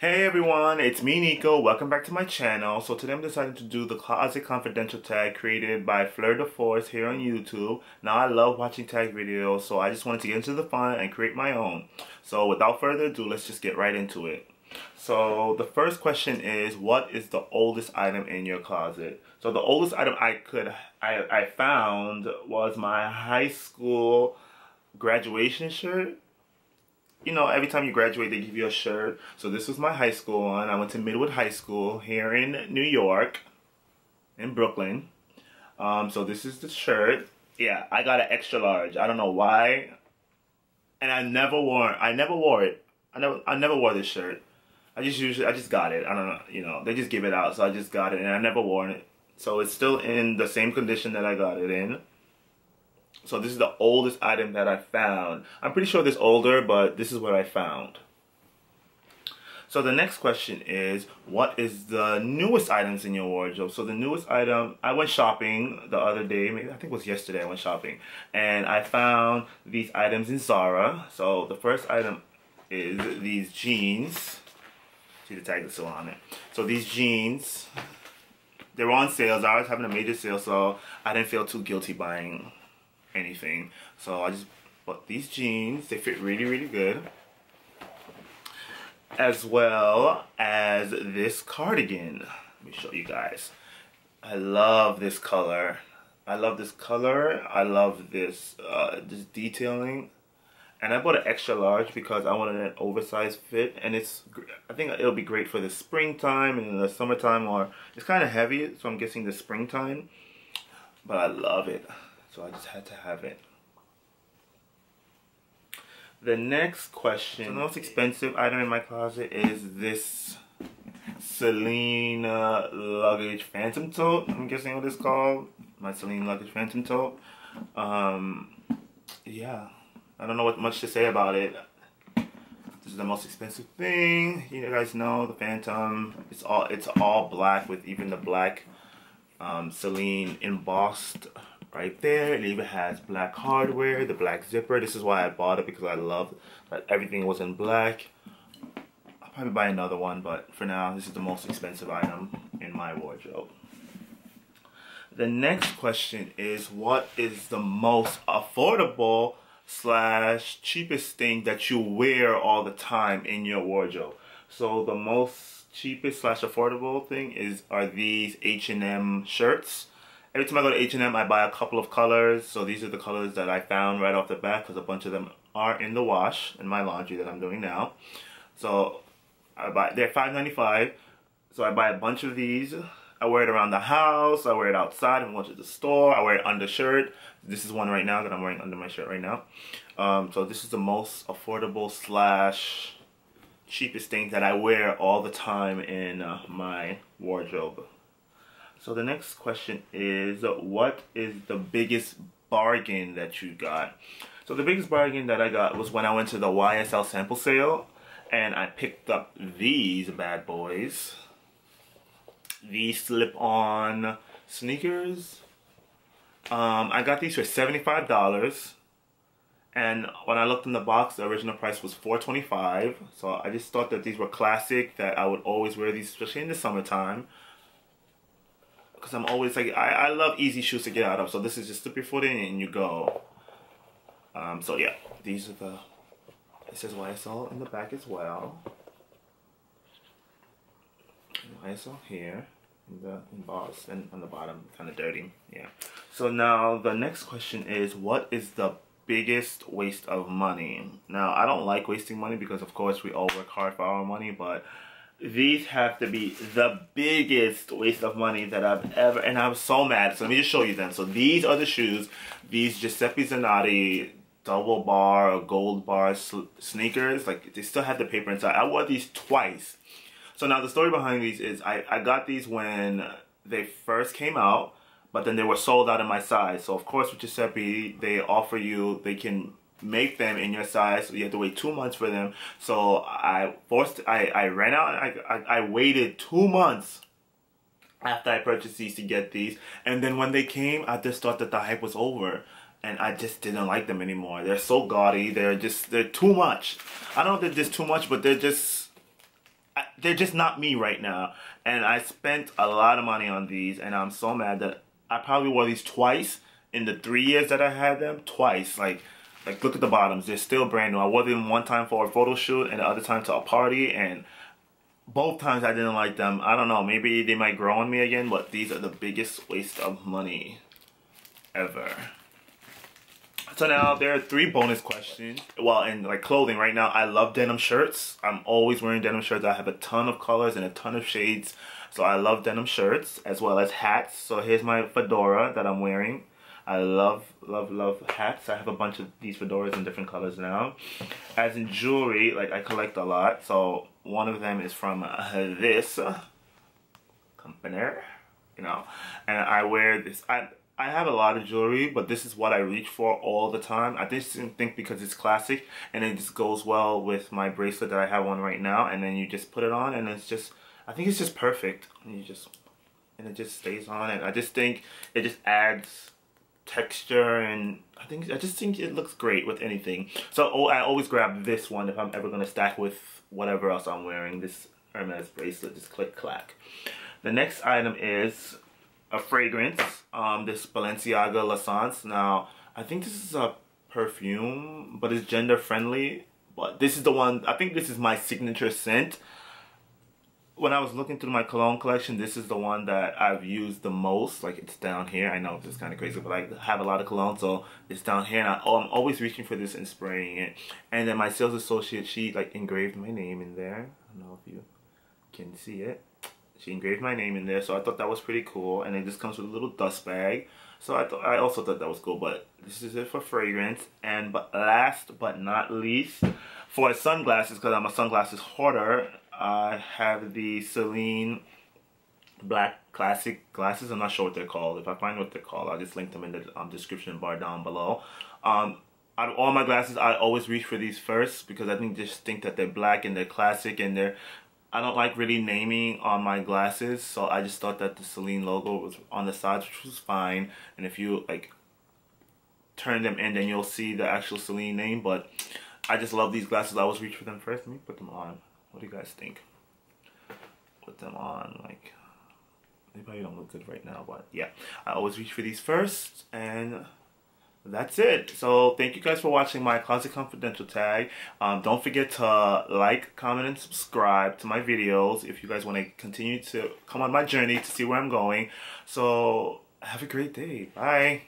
Hey everyone, it's me Nico. Welcome back to my channel. So today I'm deciding to do the Closet Confidential tag created by Fleur de Force here on YouTube. Now I love watching tag videos, so I just wanted to get into the fun and create my own. So without further ado, let's just get right into it. So the first question is, what is the oldest item in your closet? So the oldest item I could I, I found was my high school graduation shirt you know, every time you graduate, they give you a shirt. So this was my high school one. I went to Midwood High School here in New York, in Brooklyn. Um, so this is the shirt. Yeah, I got an extra large. I don't know why. And I never wore I never wore it. I never I never wore this shirt. I just usually I just got it. I don't know, you know, they just give it out, so I just got it and I never wore it. So it's still in the same condition that I got it in. So this is the oldest item that I found. I'm pretty sure this older, but this is what I found. So the next question is, what is the newest items in your wardrobe? So the newest item, I went shopping the other day, maybe I think it was yesterday I went shopping, and I found these items in Zara. So the first item is these jeans. See the tag is still on it. So these jeans, they were on sale. Zara's having a major sale, so I didn't feel too guilty buying anything. So I just bought these jeans. They fit really, really good. As well as this cardigan. Let me show you guys. I love this color. I love this color. I love this, uh, this detailing. And I bought an extra large because I wanted an oversized fit. And it's, I think it'll be great for the springtime and the summertime. Or it's kind of heavy, so I'm guessing the springtime. But I love it so I just had to have it. The next question, the most expensive item in my closet is this Celine luggage phantom tote. I'm guessing what it's called. My Celine luggage phantom tote. Um, yeah, I don't know what much to say about it. This is the most expensive thing. You guys know the Phantom. It's all it's all black with even the black um, Celine embossed right there. It even has black hardware, the black zipper. This is why I bought it because I love that everything was in black. I'll probably buy another one, but for now, this is the most expensive item in my wardrobe. The next question is, what is the most affordable slash cheapest thing that you wear all the time in your wardrobe? So the most cheapest slash affordable thing is are these H&M shirts every time I go to H&M, I buy a couple of colors. So these are the colors that I found right off the bat because a bunch of them are in the wash in my laundry that I'm doing now. So I buy they're $5.95. So I buy a bunch of these. I wear it around the house. I wear it outside. I went to the store. I wear it under shirt. This is one right now that I'm wearing under my shirt right now. Um, so this is the most affordable slash cheapest thing that I wear all the time in uh, my wardrobe. So the next question is, what is the biggest bargain that you got? So the biggest bargain that I got was when I went to the YSL sample sale and I picked up these bad boys. These slip-on sneakers. Um, I got these for $75 and when I looked in the box, the original price was $4.25. So I just thought that these were classic, that I would always wear these, especially in the summertime because I'm always like I, I love easy shoes to get out of. So this is just slip your foot in and you go. Um, so yeah, these are the. It says YSL in the back as well. YSL here in the embossed and on the bottom, kind of dirty. Yeah. So now the next question is, what is the biggest waste of money? Now I don't like wasting money because of course we all work hard for our money, but these have to be the biggest waste of money that I've ever, and I'm so mad. So let me just show you them. So these are the shoes, these Giuseppe Zanotti double bar gold bar sneakers. Like they still have the paper inside. I wore these twice. So now the story behind these is I, I got these when they first came out, but then they were sold out in my size. So of course with Giuseppe, they offer you, they can make them in your size. You have to wait two months for them. So I forced, I, I ran out, I, I, I waited two months after I purchased these to get these. And then when they came, I just thought that the hype was over. And I just didn't like them anymore. They're so gaudy. They're just, they're too much. I don't know if they're just too much, but they're just, they're just not me right now. And I spent a lot of money on these, and I'm so mad that I probably wore these twice in the three years that I had them. Twice, like. Like look at the bottoms; they're still brand new. I wore them one time for a photo shoot, and the other time to a party, and both times I didn't like them. I don't know, maybe they might grow on me again, but these are the biggest waste of money ever. So now there are three bonus questions. Well, in like clothing right now, I love denim shirts. I'm always wearing denim shirts. I have a ton of colors and a ton of shades. So I love denim shirts as well as hats. So here's my fedora that I'm wearing. I love, love, love hats. I have a bunch of these fedoras in different colors now. As in jewelry, like I collect a lot. So one of them is from uh, this company, you know, and I wear this. I I have a lot of jewelry, but this is what I reach for all the time. I just think because it's classic and it just goes well with my bracelet that I have on right now. And then you just put it on and it's just, I think it's just perfect. And you just, and it just stays on. And I just think it just adds texture and I think, I just think it looks great with anything. So oh, I always grab this one if I'm ever going to stack with whatever else I'm wearing. This Hermes bracelet, this Clic Clac. The next item is a fragrance. Um, this Balenciaga L'Essence. Now, I think this is a perfume, but it's gender friendly. But this is the one, I think this is my signature scent. When I was looking through my cologne collection, this is the one that I've used the most. Like it's down here. I know it's kind of crazy, but I have a lot of cologne, so it's down here. And I, oh, I'm always reaching for this and spraying it. And then my sales associate, she like engraved my name in there. I don't know if you can see it she engraved my name in there so I thought that was pretty cool and it just comes with a little dust bag so I thought I also thought that was cool but this is it for fragrance and but last but not least for sunglasses because I'm a sunglasses hoarder I have the Celine black classic glasses I'm not sure what they're called if I find what they're called I'll just link them in the um, description bar down below um, out of all my glasses, I always reach for these first because I think just think that they're black and they're classic and they're I don't like really naming on my glasses, so I just thought that the Celine logo was on the sides, which was fine. And if you like turn them in, then you'll see the actual Celine name. But I just love these glasses. I always reach for them first. Let me put them on. What do you guys think? Put them on, like they probably don't look good right now, but yeah, I always reach for these first and that's it. So thank you guys for watching my Closet Confidential tag. Um, don't forget to like, comment, and subscribe to my videos if you guys want to continue to come on my journey to see where I'm going. So have a great day. Bye.